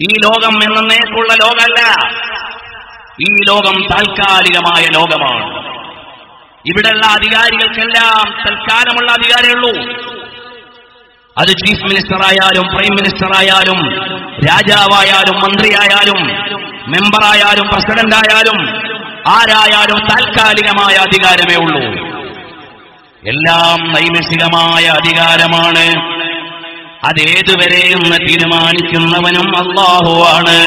ഈ ലോകം എന്ന നേക്കുള്ള ലോകമല്ല. ഈ ലോകം താൽക്കാലികമായ ലോകമാണ്. ഇവിടെയുള്ള അധികാരികൾക്കെല്ലാം തൽക്കാലമുള്ള അധികാരമുള്ളൂ അത് ചീഫ് മിനിസ്റ്റർ ആയാലും പ്രൈം മിനിസ്റ്റർ ആയാലും രാജാവായാലും മന്ത്രിയായാലും മെമ്പറായാലും പ്രസിഡന്റ് ആയാലും ആരായാലും താൽക്കാലികമായ അധികാരമേ ഉള്ളൂ. എല്ലാം നൈമിഷികമായ അധികാരമാണ്. അതേതുവരെയും തീരുമാനിക്കുന്നവനും അള്ളാഹുവാണ്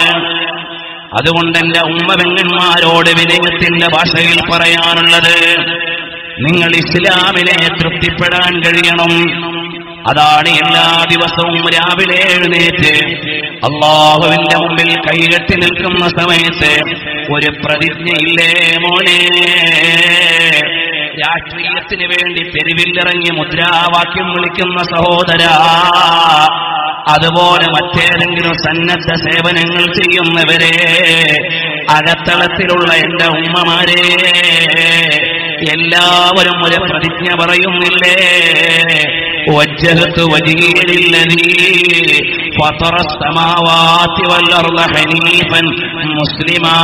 അതുകൊണ്ട് എന്റെ ഉമ്മ പെങ്ങന്മാരോട് വിനയത്തിന്റെ ഭാഷയിൽ പറയാനുള്ളത് നിങ്ങൾ ഇസ്ലാമിനെ തൃപ്തിപ്പെടാൻ കഴിയണം. അതാണ് എല്ലാ ദിവസവും രാവിലെ എഴുന്നേറ്റ് അള്ളാഹുവിന്റെ മുമ്പിൽ കൈകെട്ടി നിൽക്കുന്ന സമയത്ത് ഒരു പ്രതിജ്ഞയില്ലേ മോനെ? രാഷ്ട്രീയത്തിന് വേണ്ടി തെരുവിലിറങ്ങി മുദ്രാവാക്യം വിളിക്കുന്ന സഹോദര അതുപോലെ മറ്റേതെങ്കിലും സന്നദ്ധ സേവനങ്ങൾ ചെയ്യുന്നവരെ അകത്തളത്തിലുള്ള എന്റെ ഉമ്മമാരെ എല്ലാവരും ഒരു പ്രതിജ്ഞ പറയുന്നില്ലേ وجهت وجهي للذي فطر السماوات والأرض حنيفا مسلما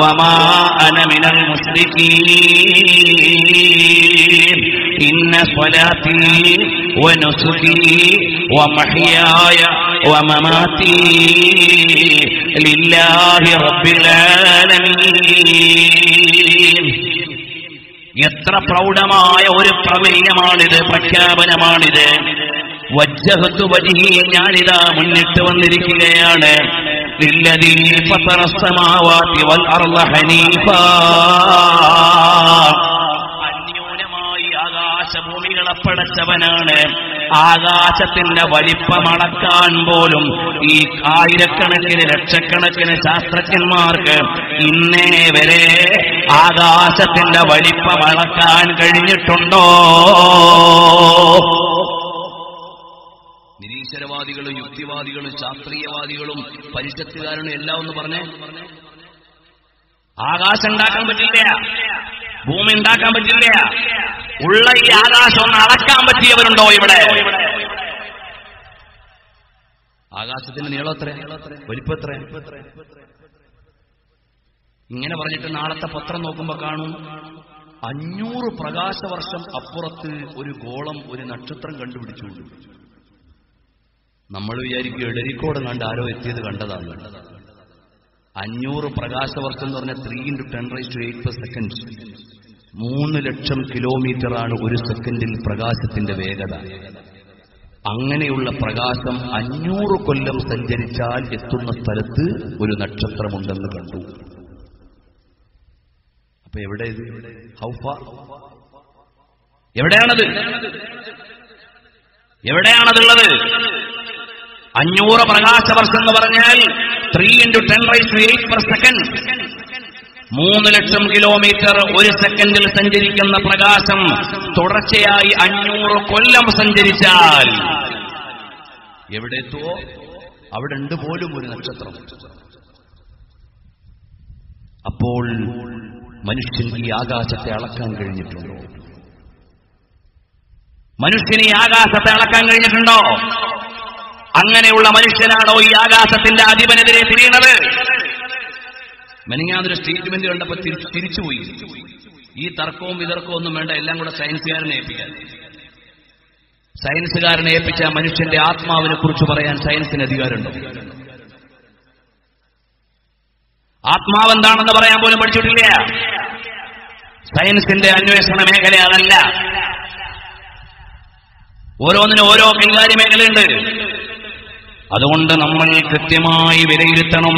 وما أنا من المشركين إن صلاتي ونسكي ومحياي ومماتي لله رب العالمين എത്ര പ്രൗഢമായ ഒരു പ്രമേയമാണിത് പ്രഖ്യാപനമാണിത് വജ്ജഹത്തു വജിഹി ഞാനിതാ മുന്നിട്ട് വന്നിരിക്കുകയാണ് للذي فطر السماوات والأرض حنيفا അന്യൂനമായി ആകാശഭൂമികളെ പടച്ചവനാണ് ആകാശത്തിന്റെ വലിപ്പമളക്കാൻ പോലും ഈ ആയിരക്കണക്കിന് ലക്ഷക്കണക്കിന് ശാസ്ത്രജ്ഞന്മാർക്ക് ഇന്നേ വരെ ആകാശത്തിന്റെ വലിപ്പമളക്കാൻ കഴിഞ്ഞിട്ടുണ്ടോ നിരീശ്വരവാദികളും യുക്തിവാദികളും ശാസ്ത്രീയവാദികളും പരിഷത്തുകാരനും എല്ലാം ഒന്ന് പറഞ്ഞേ. ആകാശം ഉണ്ടാക്കാൻ പറ്റില്ല. ഭൂമി ഉണ്ടാക്കാൻ പറ്റില്ല. ഉള്ള ഈ ആകാശം ഒന്ന് അളക്കാൻ പറ്റിയവരുണ്ടോ ഇവിടെ? ആകാശത്തിന്റെ നീളം എത്ര വലിപ്പത്ര ഇങ്ങനെ പറഞ്ഞിട്ട് നാളത്തെ പത്രം നോക്കുമ്പോ കാണും. അഞ്ഞൂറ് പ്രകാശവർഷം അപ്പുറത്ത് ഒരു ഗോളം ഒരു നക്ഷത്രം കണ്ടുപിടിച്ചു നമ്മൾ വിചാരിക്കും എടരിക്കോട് കണ്ട് ആരോ എത്തിയത് കണ്ടതാണ്. അഞ്ഞൂറ് പ്രകാശവർഷം എന്ന് പറഞ്ഞാൽ three into ten raise to eight per second മൂന്ന് ലക്ഷം കിലോമീറ്റർ ആണ് ഒരു സെക്കൻഡിൽ പ്രകാശത്തിന്റെ വേഗത. അങ്ങനെയുള്ള പ്രകാശം അഞ്ഞൂറ് കൊല്ലം സഞ്ചരിച്ചാൽ എത്തുന്ന സ്ഥലത്ത് ഒരു നക്ഷത്രമുണ്ടെന്ന് കണ്ടു. അപ്പൊ എവിടെ ഇത്? ഹൗ ഫാർ എവിടെയാണത്? എവിടെയാണതുള്ളത്? അഞ്ഞൂറ് പ്രകാശ വർഷം എന്ന് പറഞ്ഞാൽ three into ten raise to eight per second മൂന്ന് ലക്ഷം കിലോമീറ്റർ ഒരു സെക്കൻഡിൽ സഞ്ചരിക്കുന്ന പ്രകാശം തുടർച്ചയായി അഞ്ഞൂറ് കൊല്ലം സഞ്ചരിച്ചാൽ എവിടെ എത്തുവോ അവിടെ ഉണ്ട് പോലും ഒരു നക്ഷത്രം. അപ്പോൾ മനുഷ്യൻ ഈ ആകാശത്തെ അളക്കാൻ കഴിഞ്ഞിട്ടുണ്ടോ? മനുഷ്യന് ഈ ആകാശത്തെ അളക്കാൻ കഴിഞ്ഞിട്ടുണ്ടോ? അങ്ങനെയുള്ള മനുഷ്യനാണോ ഈ ആകാശത്തിന്റെ അധിപനെതിരെ തിരിയണത് മെനിങ്ങാതൊരു സ്റ്റേറ്റ്മെന്റ് കണ്ടപ്പോ തിരിച്ചു തിരിച്ചുപോയി. ഈ തർക്കവും വിതർക്കവും ഒന്നും വേണ്ട എല്ലാം കൂടെ സയൻസുകാരനെ ഏൽപ്പിക്കാൻ. സയൻസുകാരനെ ഏൽപ്പിച്ച മനുഷ്യന്റെ ആത്മാവിനെ കുറിച്ച് പറയാൻ സയൻസിന് അധികാരമുണ്ടോ? ആത്മാവ് എന്താണെന്ന് പറയാൻ പോലും പഠിച്ചിട്ടില്ല. സയൻസിന്റെ അന്വേഷണ മേഖല അതല്ല. ഓരോന്നിനും ഓരോ കൈകാര്യ മേഖലയുണ്ട്. അതുകൊണ്ട് നമ്മൾ കൃത്യമായി വിലയിരുത്തണം.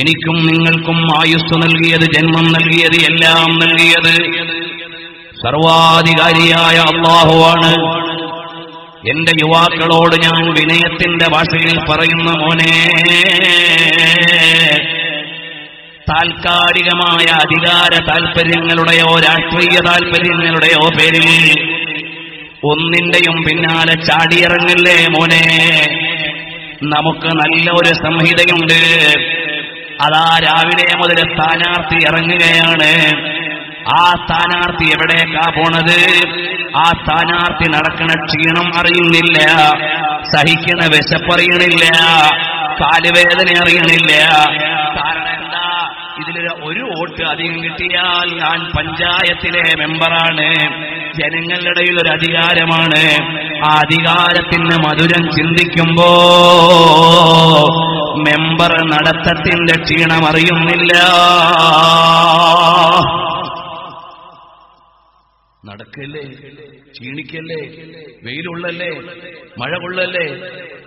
എനിക്കും നിങ്ങൾക്കും ആയുസ് നൽകിയത് ജന്മം നൽകിയത് എല്ലാം നൽകിയത് സർവാധികാരിയായ അള്ളാഹുവാണ്. എന്റെ യുവാക്കളോട് ഞാൻ വിനയത്തിന്റെ ഭാഷയിൽ പറയുന്ന മോനെ താൽക്കാലികമായ അധികാര താൽപര്യങ്ങളുടെയോ രാഷ്ട്രീയ താൽപര്യങ്ങളുടെയോ പേരിൽ ഒന്നിന്റെയും പിന്നാലെ ചാടിയിറങ്ങില്ലേ മോനെ? നമുക്ക് നല്ല ഒരു സംഹിതയുണ്ട്. അതാ രാവിലെ മുതൽ സ്ഥാനാർത്ഥി ഇറങ്ങുകയാണ്. ആ സ്ഥാനാർത്ഥി എവിടേക്കാ പോണത്? ആ സ്ഥാനാർത്ഥി നടക്കണ ക്ഷീണം അറിയുന്നില്ല. സഹിക്കണ വിശപ്പറിയണില്ല കാലുവേദന അറിയണില്ല. കാരണം എന്താ? ഇതിലൊരു ഒരു വോട്ട് അധികം കിട്ടിയാൽ ഞാൻ പഞ്ചായത്തിലെ മെമ്പറാണ്. ജനങ്ങളുടെ ഒരു അധികാരമാണ്. ആ അധികാരത്തിന് മധുരം ചിന്തിക്കുമ്പോ മെമ്പർ നടത്തത്തിന്റെ ക്ഷീണം അറിയുന്നില്ല നടക്കല്ലേ? ക്ഷീണിക്കല്ലേ? വെയിലുള്ളല്ലേ? മഴ കൊള്ളല്ലേ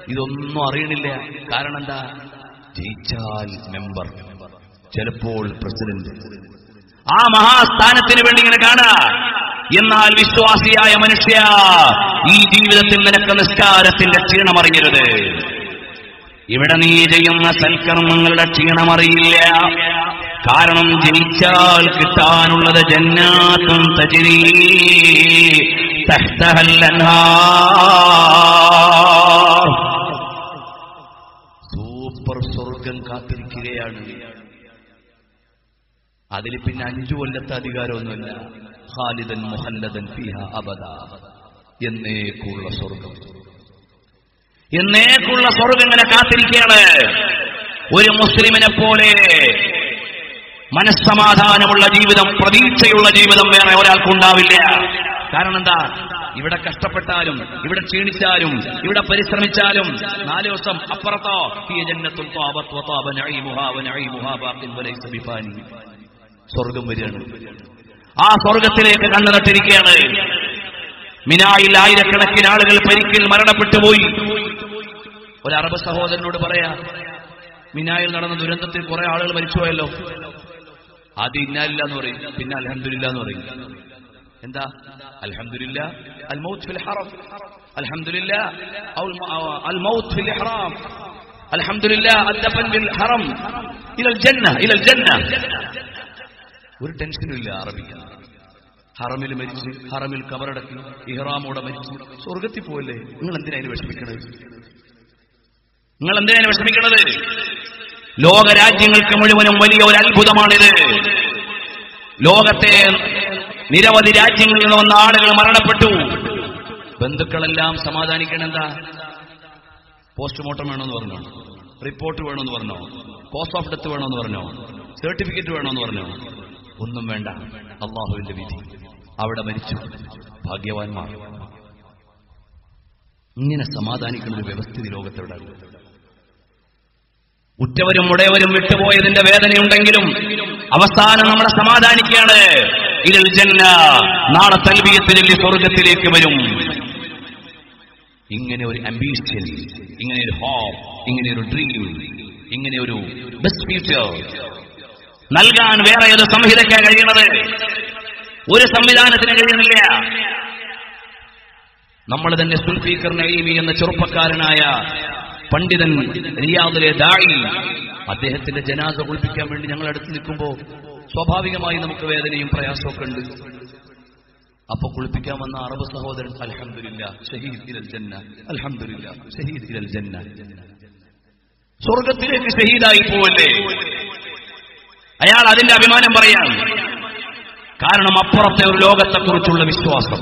ഇതൊന്നും അറിയണില്ല. കാരണം എന്താ ജയിച്ചാൽ മെമ്പർ. ചിലപ്പോൾ പ്രസിഡന്റ്. ആ മഹാസ്ഥാനത്തിന് വേണ്ടി ഇങ്ങനെ കാണാ. എന്നാൽ വിശ്വാസിയായ മനുഷ്യ ഈ ജീവിതത്തിൽ നിനക്ക് നിസ്കാരത്തിന്റെ ക്ഷീണം അറിയരുത് ഇവിടെ നീ ചെയ്യുന്ന സൽക്കർമ്മങ്ങളുടെ ക്ഷീണമറിയില്ല. കാരണം ജനിച്ചാൽ കിട്ടാനുള്ളത് ജന്നാത്തും തജിരി സൂപ്പർ സ്വർഗം കാത്തിരിക്കുകയാണ്. അതിൽ പിന്നെ അഞ്ചു കൊല്ലത്തെ അധികാരമൊന്നുമില്ല. ഖാലിദൻ മുഹല്ലദൻ ഫിഹ അബദ. എന്നേക്കുള്ള സ്വർഗം. എന്നേക്കുള്ള സ്വർഗം ഇങ്ങനെ കാത്തിരിക്കുകയാണ്. ഒരു മുസ്ലിമിനെ പോലെ മനസ്സമാധാനമുള്ള ജീവിതം പ്രതീക്ഷയുള്ള ജീവിതം വേറെ ഒരാൾക്കുണ്ടാവില്ല. കാരണം എന്താ? ഇവിടെ കഷ്ടപ്പെട്ടാലും ഇവിടെ ക്ഷീണിച്ചാലും ഇവിടെ പരിശ്രമിച്ചാലും നാല് ദിവസം അപ്പുറത്തോ സ്വർഗം വരികയാണ്. ആ സ്വർഗത്തിലേക്ക് കണ്ണു നട്ടിരിക്കുകയാണ് മിനായിൽ ആയിരക്കണക്കിന് ആളുകൾ പരിക്കിൽ മരണപ്പെട്ടു പോയി. ഒരു അറബ് സഹോദരനോട് പറയാ മിനായിൽ നടന്ന ദുരന്തത്തിൽ കുറെ ആളുകൾ മരിച്ചുപോയല്ലോ. അത് ഇന്നാലില്ല എന്ന് പറയും. പിന്നെ അലഹമില്ല എന്ന് പറയും. എന്താ? അൽഹംദുലില്ല അൽ മൗത്ത് ഒരു ടെൻഷനും ഇല്ല അറബിക്ക്. ഹറമിൽ മരിച്ച് ഹറമിൽ കബറടക്കി ഇഹ്റാമോടെ മരിച്ചു. സ്വർഗത്തിൽ പോയല്ലേ? നിങ്ങൾ എന്തിനാ അതിന് വിഷമിക്കണത്? നിങ്ങൾ എന്തിനാ അതിന് വിഷമിക്കണത്? ലോകരാജ്യങ്ങൾക്ക് മുഴുവനും വലിയ ഒരു അത്ഭുതമാണിത്. ലോകത്തെ നിരവധി രാജ്യങ്ങളിൽ നിന്ന് വന്ന ആളുകൾ മരണപ്പെട്ടു. ബന്ധുക്കളെല്ലാം സമാധാനിക്കണം എന്താ? പോസ്റ്റ്മോർട്ടം വേണമെന്ന് പറഞ്ഞോ? റിപ്പോർട്ട് വേണമെന്ന് പറഞ്ഞോ? കോസ് ഓഫ് ഡെത്ത് വേണമെന്ന് പറഞ്ഞോ? സർട്ടിഫിക്കറ്റ് വേണമെന്ന് പറഞ്ഞോ? ഒന്നും വേണ്ട. അള്ളാഹുവിന്റെ വിധി. അവിടെ മരിച്ചു. ഭാഗ്യവാന്മാർ. ഇങ്ങനെ സമാധാനിക്കുന്ന ഒരു വ്യവസ്ഥിതി ലോകത്തെവിടെ? ഉറ്റവരും ഉടയവരും വിട്ടുപോയതിന്റെ വേദനയുണ്ടെങ്കിലും അവസാനം നമ്മളെ സമാധാനിക്കുകയാണ്. ഇതിൽ ജന്ന നാളെ തൽബിയത്തിൽ സ്വർഗത്തിലേക്ക് വരും. ഇങ്ങനെ ഒരു അംബീഷൻ ഇങ്ങനെ ഒരു ഹോപ്പ് ഇങ്ങനെ ഒരു ഡ്രീം ഇങ്ങനെ ഒരു ബെസ്റ്റ് ഫ്യൂച്ചർ നൽകാൻ വേറെ ഏത് സംഹിതയ്ക്കാണ് കഴിയുന്നത്? ഒരു സംവിധാനത്തിന് കഴിയുന്നില്ല. നമ്മൾ തന്നെ സുൽഫീഖർ നഈമി എന്ന ചെറുപ്പക്കാരനായ പണ്ഡിതൻ റിയാദിലെ ദായി അദ്ദേഹത്തിന്റെ ജനാസ കുളിപ്പിക്കാൻ വേണ്ടി ഞങ്ങൾ അടുത്ത് നിൽക്കുമ്പോൾ സ്വാഭാവികമായി നമുക്ക് വേദനയും പ്രയാസമൊക്കെ ഉണ്ട്. അപ്പൊ കുളിപ്പിക്കാൻ വന്ന അറബ് സഹോദരൻ അലഹമില്ല ഷഹീദ് ഇരൽ ജന്ന അൽഹംദുലില്ല ഷഹീദ് ഇരൽ ജന്ന. സ്വർഗത്തിലേക്ക് ഷഹീദായി പോവല്ലേ? അയാൾ അതിന്റെ അഭിമാനം പറയാൻ. കാരണം അപ്പുറത്തെ ഒരു ലോകത്തെക്കുറിച്ചുള്ള വിശ്വാസം.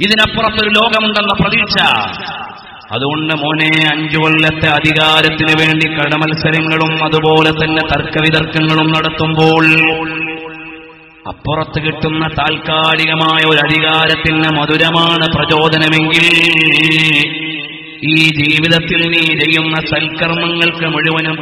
ഇതിനപ്പുറത്തെ ഒരു ലോകമുണ്ടെന്ന പ്രതീക്ഷ. അതുകൊണ്ട് മോനെ അഞ്ചു കൊല്ലത്തെ അധികാരത്തിന് വേണ്ടി കടമത്സരങ്ങളും അതുപോലെ തന്നെ തർക്കവിതർക്കങ്ങളും നടത്തുമ്പോൾ അപ്പുറത്ത് കിട്ടുന്ന താൽക്കാലികമായ ഒരു അധികാരത്തിന് മധുരമാണ് പ്രചോദനമെങ്കിൽ ഈ ജീവിതത്തിൽ നീ ചെയ്യുന്ന സൽക്കർമ്മങ്ങൾക്ക് മുഴുവനും